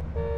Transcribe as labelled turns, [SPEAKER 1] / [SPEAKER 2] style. [SPEAKER 1] Bye.